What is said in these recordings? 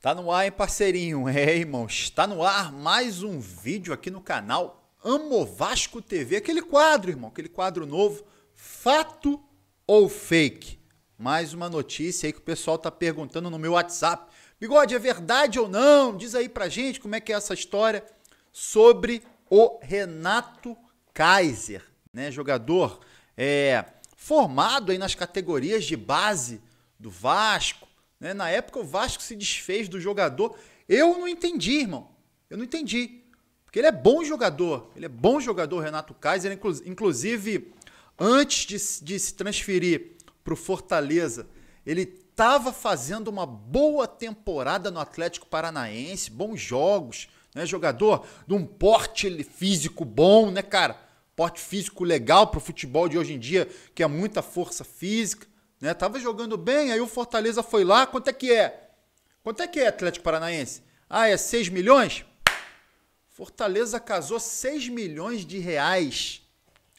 Tá no ar, hein, parceirinho? É, irmãos, está no ar mais um vídeo aqui no canal Amo Vasco TV. Aquele quadro, irmão, aquele quadro novo, fato ou fake? Mais uma notícia aí que o pessoal tá perguntando no meu WhatsApp. Bigode, é verdade ou não? Diz aí pra gente como é que é essa história sobre o Renato Kaiser, né? Jogador é, formado aí nas categorias de base do Vasco, né? Na época o Vasco se desfez do jogador. Eu não entendi, irmão. Eu não entendi. Porque ele é bom jogador. Ele é bom jogador, Renato Kaiser. Inclusive, antes de, de se transferir para o Fortaleza, ele estava fazendo uma boa temporada no Atlético Paranaense, bons jogos, né? Jogador de um porte físico bom, né, cara? Porte físico legal para o futebol de hoje em dia, que é muita força física. Né? Tava jogando bem, aí o Fortaleza foi lá. Quanto é que é? Quanto é que é Atlético Paranaense? Ah, é 6 milhões? Fortaleza casou 6 milhões de reais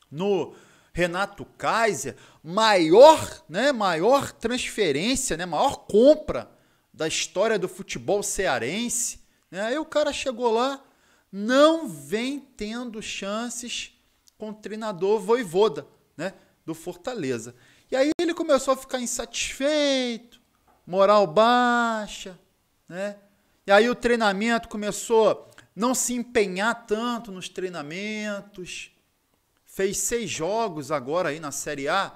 no Renato Kaiser, maior, né, maior transferência, né, maior compra da história do futebol cearense. Né? Aí o cara chegou lá, não vem tendo chances com o treinador Voivoda, né, do Fortaleza. E aí ele começou a ficar insatisfeito, moral baixa, né? E aí o treinamento começou a não se empenhar tanto nos treinamentos. Fez seis jogos agora aí na Série A.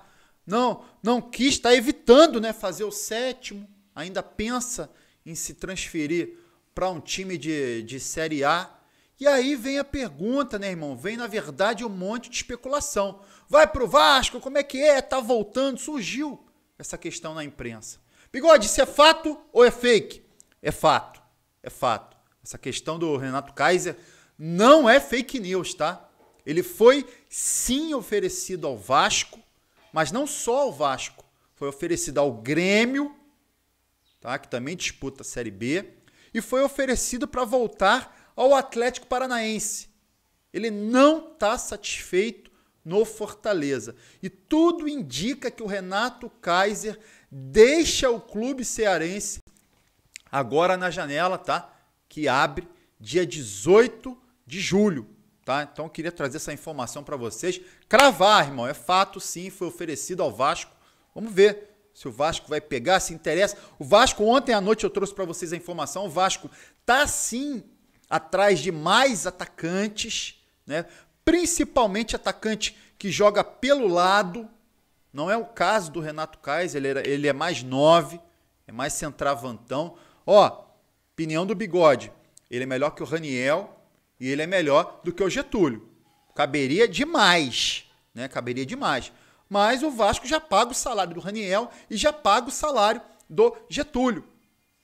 Não, não quis, está evitando né, fazer o sétimo. Ainda pensa em se transferir para um time de, de Série A. E aí vem a pergunta, né, irmão? Vem, na verdade, um monte de especulação. Vai pro Vasco, como é que é? Tá voltando. Surgiu essa questão na imprensa. Bigode, isso é fato ou é fake? É fato. É fato. Essa questão do Renato Kaiser não é fake news, tá? Ele foi sim oferecido ao Vasco, mas não só ao Vasco. Foi oferecido ao Grêmio, tá? que também disputa a Série B, e foi oferecido para voltar ao Atlético Paranaense. Ele não está satisfeito no Fortaleza. E tudo indica que o Renato Kaiser deixa o clube cearense agora na janela, tá? Que abre dia 18 de julho, tá? Então queria trazer essa informação para vocês. Cravar, irmão, é fato sim, foi oferecido ao Vasco. Vamos ver se o Vasco vai pegar, se interessa. O Vasco ontem à noite eu trouxe para vocês a informação, o Vasco tá sim atrás de mais atacantes, né? principalmente atacante que joga pelo lado. Não é o caso do Renato Kaiser, ele, era, ele é mais nove, é mais centravantão. Ó, opinião do bigode, ele é melhor que o Raniel e ele é melhor do que o Getúlio. Caberia demais, né? Caberia demais. Mas o Vasco já paga o salário do Raniel e já paga o salário do Getúlio.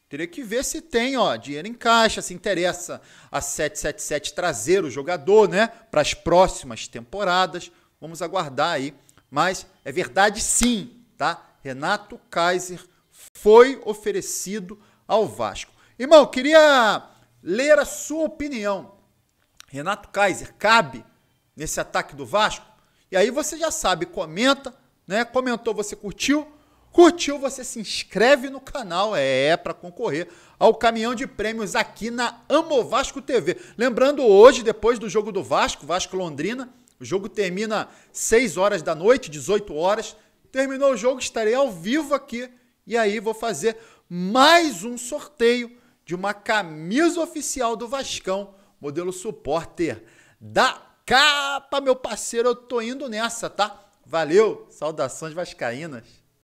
Teria que ver se tem, ó, dinheiro em caixa, se interessa a 777 trazer o jogador, né, para as próximas temporadas. Vamos aguardar aí. Mas é verdade sim, tá? Renato Kaiser foi oferecido ao Vasco. Irmão, queria ler a sua opinião. Renato Kaiser cabe nesse ataque do Vasco? E aí você já sabe, comenta, né? Comentou, você curtiu? Curtiu, você se inscreve no canal, é, é para concorrer ao caminhão de prêmios aqui na Amo Vasco TV. Lembrando, hoje, depois do jogo do Vasco, Vasco Londrina, o jogo termina 6 horas da noite, 18 horas. Terminou o jogo, estarei ao vivo aqui e aí vou fazer mais um sorteio de uma camisa oficial do Vascão, modelo supporter da capa, meu parceiro. Eu tô indo nessa, tá? Valeu, saudações vascaínas.